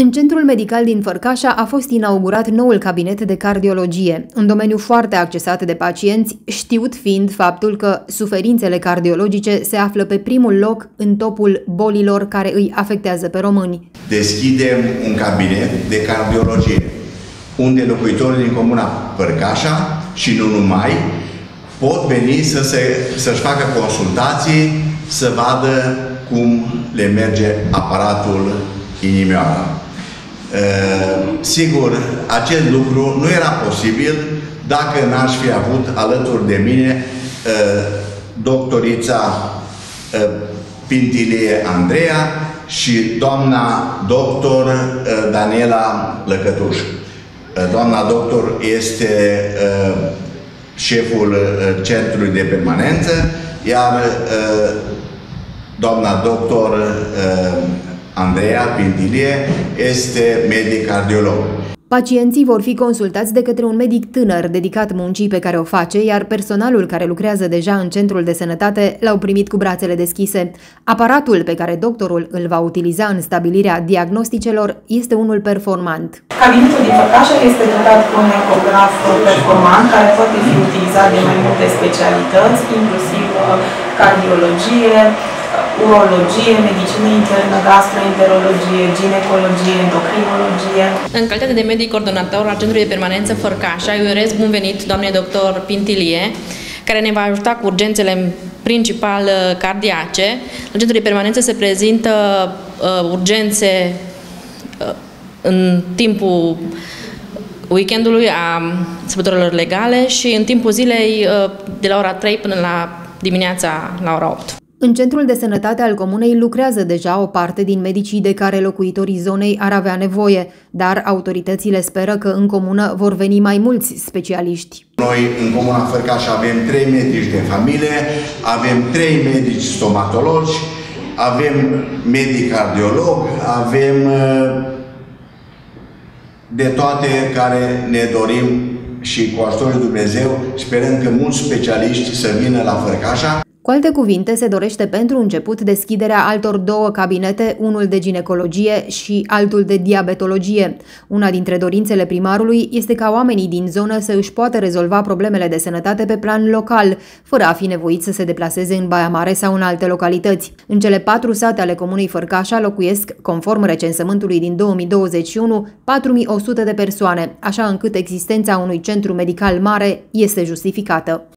În centrul medical din Fărcașa a fost inaugurat noul cabinet de cardiologie, un domeniu foarte accesat de pacienți, știut fiind faptul că suferințele cardiologice se află pe primul loc în topul bolilor care îi afectează pe români. Deschidem un cabinet de cardiologie, unde locuitorii din comuna Fărcașa și nu numai pot veni să se, să-și facă consultații, să vadă cum le merge aparatul inimioară. Ehm, sigur, acest lucru nu era posibil dacă n-aș fi avut alături de mine ehm, doctorița ehm, Pintilie Andreea și doamna doctor Daniela Lăcătuș. Doamna doctor este șeful centrului de permanență, iar doamna doctor Andreea Pintilie este medic cardiolog. Pacienții vor fi consultați de către un medic tânăr dedicat muncii pe care o face, iar personalul care lucrează deja în centrul de sănătate l-au primit cu brațele deschise. Aparatul pe care doctorul îl va utiliza în stabilirea diagnosticelor este unul performant. Cabinetul din Făcașa este dotat cu un ecograf performant care poate fi utilizat de mai multe specialități, inclusiv cardiologie, urologie, medicină internă, gastroenterologie, ginecologie, endocrinologie. În calitate de medic coordonator al Centrului de Permanență Fărcașa, îi urez bun venit doamnei doctor Pintilie, care ne va ajuta cu urgențele principal uh, cardiace. În Centrul de Permanență se prezintă uh, urgențe uh, în timpul weekendului a sărbătorilor legale și în timpul zilei uh, de la ora 3 până la dimineața la ora 8. În centrul de sănătate al comunei lucrează deja o parte din medicii de care locuitorii zonei ar avea nevoie, dar autoritățile speră că în comună vor veni mai mulți specialiști. Noi în comuna Fărcaș avem trei medici de familie, avem trei medici stomatologi, avem medic cardiolog, avem uh, de toate care ne dorim și cu ajutorul Dumnezeu sperăm că mulți specialiști să vină la Fărcașa. Cu alte cuvinte, se dorește pentru început deschiderea altor două cabinete, unul de ginecologie și altul de diabetologie. Una dintre dorințele primarului este ca oamenii din zonă să își poată rezolva problemele de sănătate pe plan local, fără a fi nevoiți să se deplaseze în Baia Mare sau în alte localități. În cele patru sate ale comunei Fărcașa locuiesc, conform recensământului din 2021, 4100 de persoane, așa încât existența unui centru medical mare este justificată.